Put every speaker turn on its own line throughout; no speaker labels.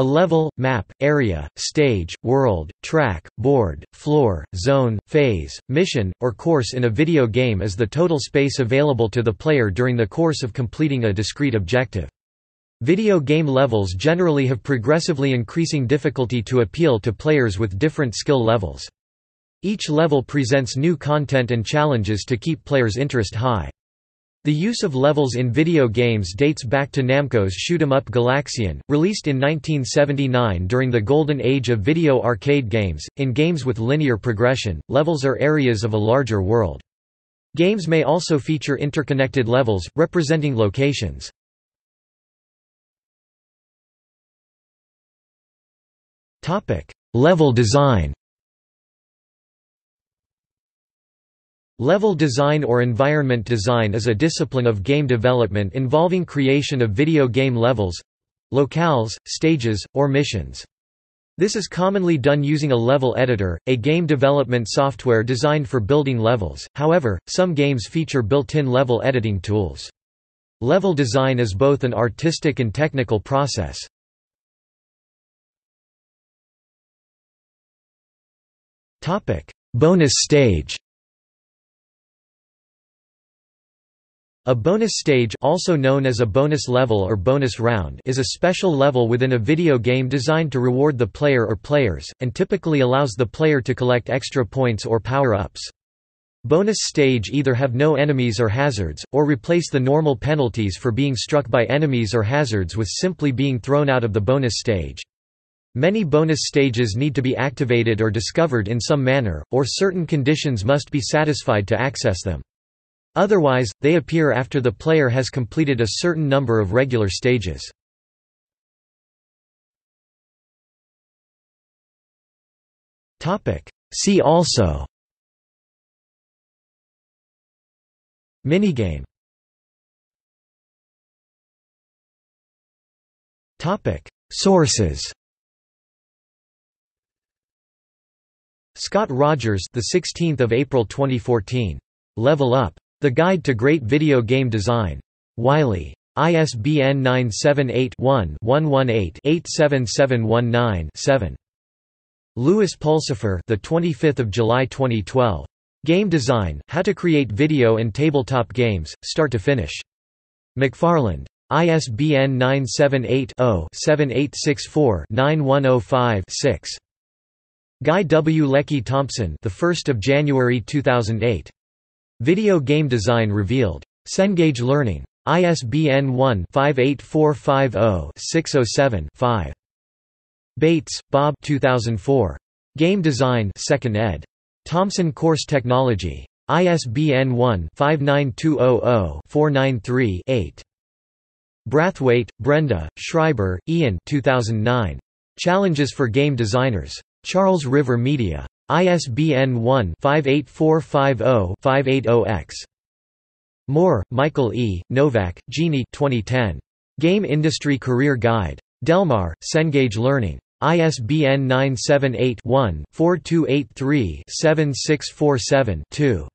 A level, map, area, stage, world, track, board, floor, zone, phase, mission, or course in a video game is the total space available to the player during the course of completing a discrete objective. Video game levels generally have progressively increasing difficulty to appeal to players with different skill levels. Each level presents new content and challenges to keep players' interest high. The use of levels in video games dates back to Namco's shoot 'em up Galaxian, released in 1979 during the golden age of video arcade games. In games with linear progression, levels are areas of a larger world. Games may also feature interconnected levels, representing locations. Level design Level design or environment design is a discipline of game development involving creation of video game levels—locales, stages, or missions. This is commonly done using a level editor, a game development software designed for building levels, however, some games feature built-in level editing tools. Level design is both an artistic and technical process. Bonus stage A bonus stage also known as a bonus level or bonus round is a special level within a video game designed to reward the player or players, and typically allows the player to collect extra points or power-ups. Bonus stage either have no enemies or hazards, or replace the normal penalties for being struck by enemies or hazards with simply being thrown out of the bonus stage. Many bonus stages need to be activated or discovered in some manner, or certain conditions must be satisfied to access them. Otherwise, they appear after the player has completed a certain number of regular stages. See also Minigame Sources Scott Rogers, the 16th of April 2014. Level Up. The Guide to Great Video Game Design. Wiley. ISBN 978-1-118-87719-7. Lewis Pulsipher, the 25th of July 2012. Game Design: How to Create Video and Tabletop Games, Start to Finish. McFarland. ISBN 978 0 7864 9105 6. Guy W. Lecky Thompson, the 1st of January 2008. Video Game Design Revealed. Cengage Learning. ISBN 1-58450-607-5. Bates, Bob 2004. Game Design 2nd ed. Thomson Course Technology. ISBN 1-59200-493-8. Brathwaite, Brenda, Schreiber, Ian 2009. Challenges for Game Designers. Charles River Media. ISBN 1-58450-580-X. Moore, Michael E., Novak, Jeannie 2010. Game Industry Career Guide. Delmar, Cengage Learning. ISBN 978-1-4283-7647-2.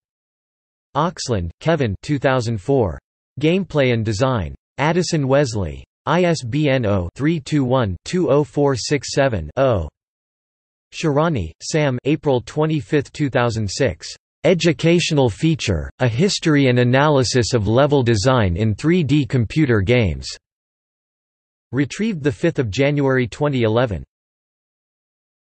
Oxland, Kevin 2004. Gameplay and Design. Addison Wesley. ISBN 0-321-20467-0. Shahrani, Sam April 25, 2006. Educational Feature, A History and Analysis of Level Design in 3D Computer Games. Retrieved 5 January 2011.